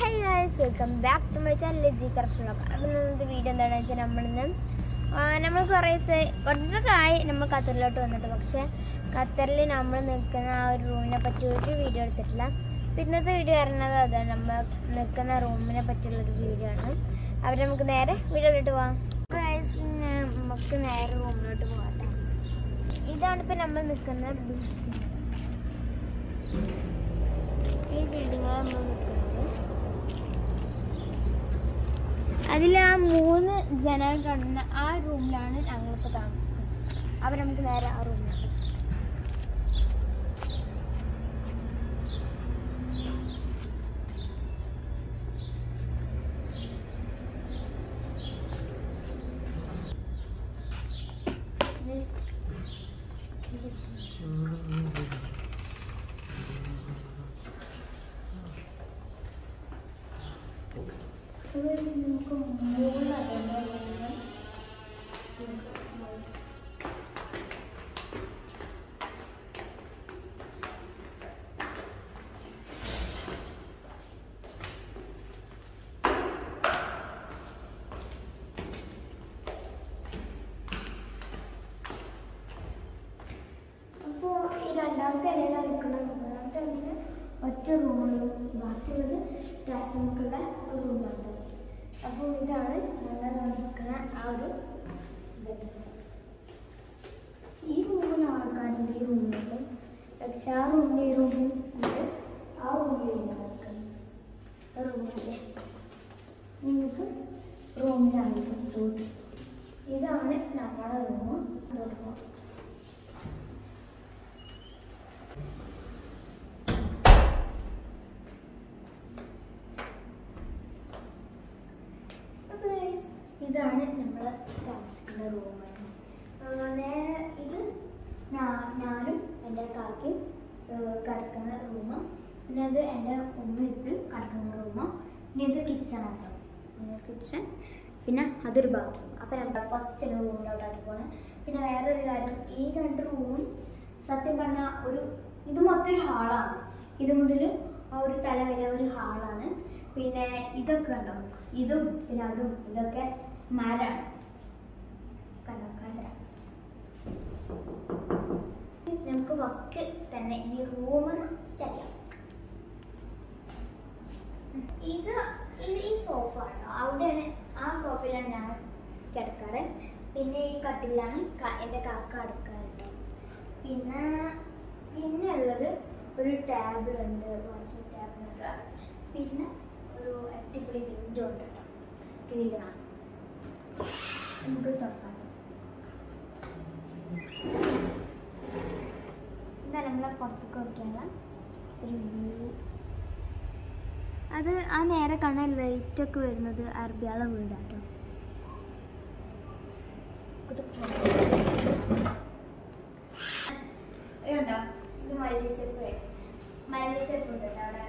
Hi guys welcome back to my channel ജിക്കർ ഫ്ലോക്ക് അപ്പം ഇന്നത്തെ വീഡിയോ എന്താണെന്ന് വെച്ചാൽ നമ്മളിന്ന് നമ്മൾ കുറേ കുറച്ച് ദിവസമൊക്കെ ആയി നമ്മൾ ഖത്തറിലോട്ട് വന്നിട്ട്. പക്ഷേ ഖത്തറിൽ നമ്മൾ നിൽക്കുന്ന ആ ഒരു റൂമിനെ പറ്റി ഒരു വീഡിയോ എടുത്തിട്ടില്ല. ഇന്നത്തെ വീഡിയോ പറയുന്നത് അതാണ്. നമ്മൾ നിൽക്കുന്ന റൂമിനെ പറ്റിയുള്ളൊരു വീഡിയോ ആണ്. അപ്പം നമുക്ക് നേരെ വീഡിയോ വീഡിയോയിലോട്ട് പോവാം. ഗൈസ് നമുക്ക് നേരെ റൂമിലോട്ട് പോകട്ടെ ഇതാണ് ഇപ്പം നമ്മൾ നിൽക്കുന്ന ബിൽഡിംഗ് ഈ ബിൽഡിങ്ങാണ് നമ്മൾ അതിൽ ആ മൂന്ന് ജനങ്ങൾ കാണുന്ന ആ റൂമിലാണ് ഞങ്ങളിപ്പോൾ താമസിക്കുന്നത്. അവർ നമുക്ക് നേരെ ആ അതേ ഈ രണ്ടാമത്തെ ഇലയിലാണ് നിൽക്കുന്നത് മൂന്നാമത്തെ ഇലയിൽ ഒറ്റ റൂമുള്ളൂ ബാക്കിയുള്ളത് ക്ലാസ്സുകൾക്കുള്ള ഒരു റൂമുണ്ട് അപ്പോൾ ഇതാണ് ഞങ്ങൾ താമസിക്കുന്ന ആ ഒരു ഈ റൂമിൽ ആൾക്കാരുണ്ട് ഈ റൂമിൽ പക്ഷെ ആ റൂമിൽ ഈ ഉണ്ട്. ആ റൂമിൽ ആൾക്കാർ റൂമില്ലേ നിങ്ങൾക്ക് തോട്ട് ഇതാണ് നമ്മുടെ റൂം. തോട്ടുമ്പോൾ അപ്പോൾ guys, ഇതാണ് നമ്മൾ താമസിക്കുന്ന റൂം നേരെ ഇത് ഞാനും എന്റെ കാക്കയും കിടക്കുന്ന റൂം പിന്നെ അത് എന്റെ ഉമ്മയിട്ട് കിടക്കുന്ന റൂം പിന്നെ ഇത് കിച്ചണാണ് കിച്ചൺ പിന്നെ അതൊരു ബാത്റൂം അപ്പം നമ്മൾ ഫസ്റ്റ് റൂമിലോട്ടാണ് പോകുന്നത് പിന്നെ വേറൊരു കാര്യം ഈ രണ്ട് റൂമും സത്യം പറഞ്ഞാൽ ഒരു ഇത് മൊത്തം ഒരു ഹാളാണ് ഇത് മുതൽ ആ ഒരു തല വരെ ഒരു ഹാളാണ് പിന്നെ ഇതൊക്കെ ഉണ്ടോ ഇതും പിന്നെ അതും ഇതൊക്കെ കാണിച്ചുതരാം. നമുക്ക് ഫസ്റ്റ് തന്നെ ഈ റൂമിൽ സ്റ്റഡി ചെയ്യാം. ഇത് ഇത് ഈ സോഫ ആണ്. അവിടെയാണ് ആ സോഫയിലാണ് ഞാൻ കിടക്കാറ്. പിന്നെ ഈ കട്ടിലാണ് എന്റെ കാക്ക അടുക്കാറുണ്ട്. പിന്നെ പിന്നെ ഉള്ളത് ഒരു ടേബിൾ ഉണ്ട്. ബാക്കി ടേബിൾ ഉണ്ട്. പിന്നെ ഒരു അടിപൊളി വിൻഡോ ഉണ്ട് കേട്ടോ. ക്ലീനാണ് ഒരു അത് ആ നേരെ കാണാൻ ലൈറ്റ് ഒക്കെ വരുന്നത് അറബിയാളെ വീടാട്ടോ. കണ്ടോ? ഇത് മല്ലിച്ചപ്പ് ഉണ്ട് അവിടെ.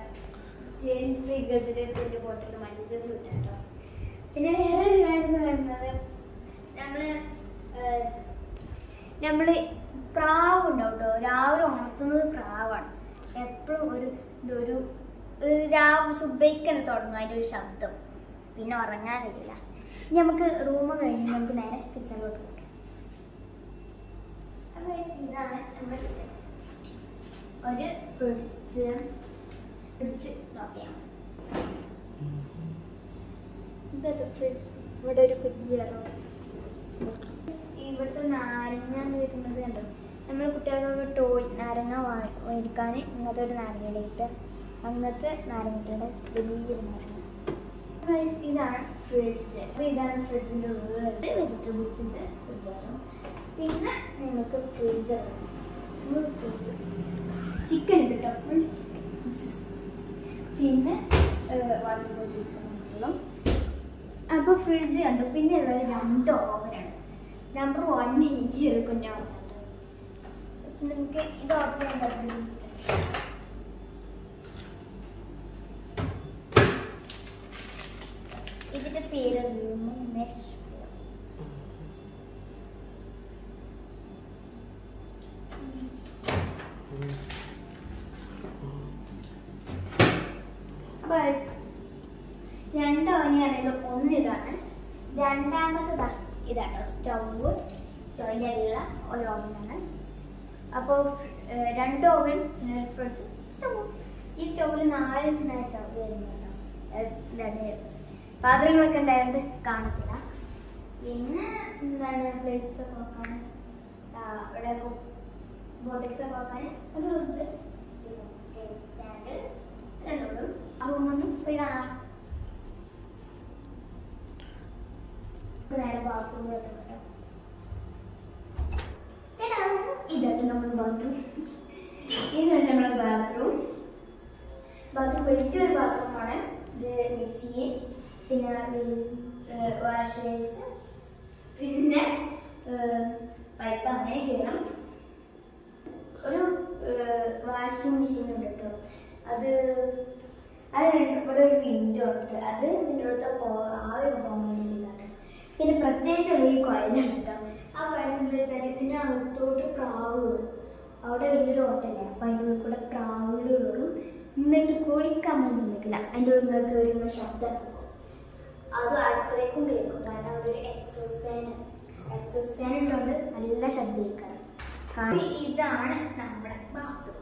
പിന്നെ വേറൊരു കാര്യം എന്ന് പറയുന്നത് നമ്മൾ ഏഹ്, നമ്മൾ പ്രാവ് ഉണ്ടാവും രാവിലെ ഉണർത്തുന്നത് പ്രാവാണ്. എപ്പോഴും ഒരു ഇതൊരു ഒരു രാവ് സുബൈക്കനെ തുടങ്ങും അതിന്റെ ഒരു ശബ്ദം. പിന്നെ ഉറങ്ങാൻ ഇനി നമുക്ക് റൂം കഴിഞ്ഞ് നമുക്ക് നേരെ കിച്ചണിലോട്ട് പോകാം. അപ്പോൾ ഇതാണ് നമ്മുടെ കിച്ചൺ ഒരു ഫ്രിഡ്ജ് ഫ്രിഡ്ജ് നോക്കിയാൽ ഇതൊരു ഫ്രിഡ്ജ് ഇവിടെ ഒരു കുഞ്ഞു റോസ് ഇവിടുത്തെ നാരങ്ങ എന്ന് വരുന്നത് കണ്ടോ? നമ്മൾ കുട്ടികൾക്ക് ടോയ് നാരങ്ങ മേടിക്കാൻ ഇങ്ങനത്തെ ഒരു നാരങ്ങ ഇട്ട് അങ്ങനത്തെ നാരങ്ങയുടെ വലിയൊരു നാരങ്ങ. ഇതാണ് ഫ്രിഡ്ജ് അപ്പോൾ ഇതാണ് ഫ്രിഡ്ജിന്റെ ഉള്ളത് വെജിറ്റബിൾസിന്റെ ഉപകാരം പിന്നെ നിങ്ങൾക്ക് ഫ്രീസർ ചിക്കൻ കേട്ടോ ഫുൾ ചിക്കൻ പിന്നെ വാട്ടർ ബോട്ടിൽസ് അപ്പോൾ ഫ്രിഡ്ജ് കണ്ടു. പിന്നെ ഉള്ളത് രണ്ട് ഓവനാണ് നമ്പർ വൺ ഈ എടുക്കും ഞാൻ നമുക്ക് ഇത് പറ്റും ഇതിന്റെ പേര് മെഷ് രണ്ട് ഓവൻ ഒന്ന് ഇതാണ് രണ്ടാമത് ദാ ഇതാട്ടോ സ്റ്റൗവ് സ്റ്റൗവിന്റെ ഉള്ള ഒരു ഓവനാണ് അപ്പോൾ രണ്ട് ഓവൻ ഫ്രിഡ്ജ് സ്റ്റൗവ് ഈ സ്റ്റൗവിൽ നാല് സ്റ്റൗ വരുന്നുണ്ടോ. പാത്രങ്ങളൊക്കെ ഉണ്ടായത് കാണത്തില്ല. പിന്നെ എന്താണ് പ്ലേറ്റ്സ് ഒക്കെ നോക്കാൻ ഇവിടെ ബോട്ടിൽസ് ഒക്കെ നോക്കാൻ ഒരു ഉണ്ട് സ്റ്റാൻഡ് രണ്ടോടും റൂമൊന്നും പോയി കാണാം നേരെ ബാത്റൂമിലൊക്കെ കേട്ടോ ഇതാണ് നമ്മുടെ ബാത്റൂം ഇതാണ് നമ്മുടെ ബാത്റൂം ബാത്റൂം വലിയൊരു ബാത്റൂമാണ് ഇത് മെഷീൻ പിന്നെ വാഷ് ബേസ് പിന്നെ പൈപ്പ് അങ്ങനെയൊക്കെയാണ് ഒരു വാഷിംഗ് മെഷീൻ ഉണ്ട് കേട്ടോ. അത് അത് ഇവിടെ ഒരു വിൻഡോ ഉണ്ട്. അത് ഇതിന്റെ അടുത്ത് ആവി പോകാൻ വേണ്ടി ചെയ്താണ് പിന്നെ പ്രത്യേകിച്ച് ഒരു കൊയലാണ് കേട്ടോ. ആ കൊയൽ എന്താ വെച്ചാൽ ഇതിന് അകത്തോട്ട് പ്രാവ് കയറും അവിടെ വലിയൊരു ഓട്ടല്ലേ അപ്പം അതിന്റെ കൂടെ പ്രാവുകൾ കയറും എന്നിട്ട് കുളിക്കാൻ വേണ്ടി നിൽക്കില്ല അതിന്റെ ഉള്ളിൽ കയറി ശബ്ദം അത് അടുക്കളേക്കും കേൾക്കും. കാരണം അവിടെ ഒരു എക്സോസ് ഫാൻ എക്സോസ് ഫാൻ ഉള്ളതുകൊണ്ട് നല്ല ശബ്ദം ഇതാണ് നമ്മുടെ ബാത്റൂം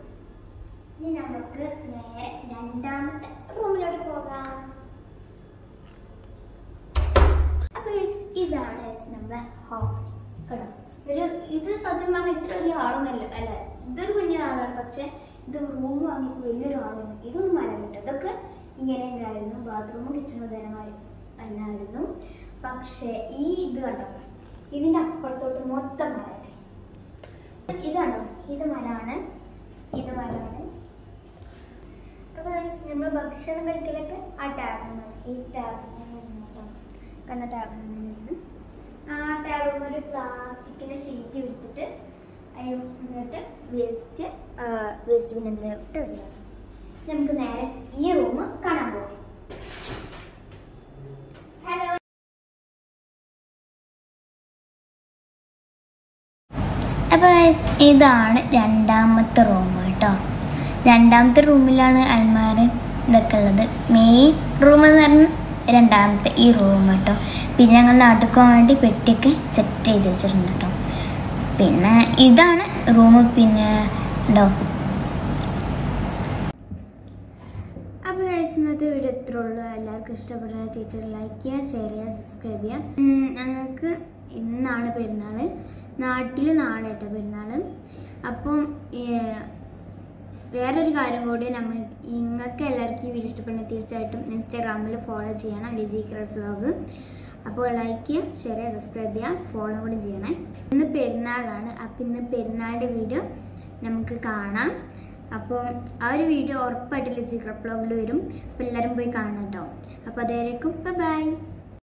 ഇനി നമുക്ക് നേരെ രണ്ടാമത്തെ റൂമിലോട്ട് പോകാം. അപ്പൊ ഇതാണ് നമ്മുടെ ഹാൾ ഒരു ഇത് സത്യം പറഞ്ഞാൽ ഇത്ര വലിയ ഹാളൊന്നുമല്ല അല്ല ഇതൊരു വലിയ ഹാളാണ് പക്ഷെ ഇത് റൂം വാങ്ങിയപ്പോൾ വലിയൊരു ഹാളാണ് ഇതൊന്നും മരം കിട്ടും. ഇതൊക്കെ ഇങ്ങനെ ഉണ്ടായിരുന്നു. ബാത്റൂമും കിച്ചണും തന്നെ തന്നെയായിരുന്നു പക്ഷേ ഈ ഇത് കണ്ടോ? ഇതിന്റെ അപ്പുറത്തോട്ട് മൊത്തം മരം ഇത് കണ്ടോ? ഇത് മരമാണ് ഇത് മരമാണ് അപ്പോൾ നമ്മൾ ഭക്ഷണം കഴിക്കലൊക്കെ ആ ടാബിൽ ഈ ടാബിൽ നിന്ന് ആ ടാബിൽ ഒരു പ്ലാസ്റ്റിക്കിന്റെ ഷീറ്റ് വിരിച്ചിട്ട് അതിൽ വേസ്റ്റ് വേസ്റ്റ് പിന്നെ വരിക നമുക്ക് നേരെ ഈ റൂം കാണാൻ പോകാം അപ്പോൾ ഇതാണ് രണ്ടാമത്തെ റൂം കേട്ടോ. രണ്ടാമത്തെ റൂമിലാണ് അൽമാര ഇതൊക്കെ ഉള്ളത്. മെയിൻ റൂം എന്ന് പറഞ്ഞാൽ രണ്ടാമത്തെ ഈ റൂം കേട്ടോ. പിന്നെ ഞങ്ങൾ നാട്ടിൽ പോകാൻ വേണ്ടി പെട്ടിയൊക്കെ സെറ്റ് ചെയ്ത് വെച്ചിട്ടുണ്ട് കേട്ടോ. പിന്നെ ഇതാണ് റൂം പിന്നെ ഉണ്ടോ? അപ്പോൾ ഗൈസ് ഇന്നത്തെ വീഡിയോ ഇത്ര ഉള്ളൂ. എല്ലാവർക്കും ഇഷ്ടപ്പെടുന്ന ടീച്ചർ ലൈക്ക് ചെയ്യുക ഷെയർ ചെയ്യുക സബ്സ്ക്രൈബ് ചെയ്യുക. ഞങ്ങൾക്ക് ഇന്നാണ് പെരുന്നാൾ നാട്ടിൽ നാളെ കേട്ടോ പെരുന്നാൾ അപ്പം വേറെ വേറൊരു കാര്യം കൂടി നമ്മൾ നിങ്ങൾക്ക് എല്ലാവർക്കും ഈ വീഡിയോ ഇഷ്ടപ്പെടുന്ന തീർച്ചയായിട്ടും ഇൻസ്റ്റാഗ്രാമിൽ ഫോളോ ചെയ്യണം ലിജി ക്രഡ് വ്ലോഗ് അപ്പോൾ ലൈക്ക് ചെയ്യുക ഷെയർ സബ്സ്ക്രൈബ് ചെയ്യുക ഫോളോ കൂടി ചെയ്യണേ. ഇന്ന് പെരുന്നാളാണ്. അപ്പം ഇന്ന് പെരുന്നാളിന്റെ വീഡിയോ നമുക്ക് കാണാം. അപ്പോൾ ആ ഒരു വീഡിയോ ഉറപ്പായിട്ട് ലിജി ക്രഡ് വ്ലോഗിൽ വരും. അപ്പോൾ എല്ലാവരും പോയി കാണണം കേട്ടോ അപ്പോൾ അതായിരിക്കും ബൈ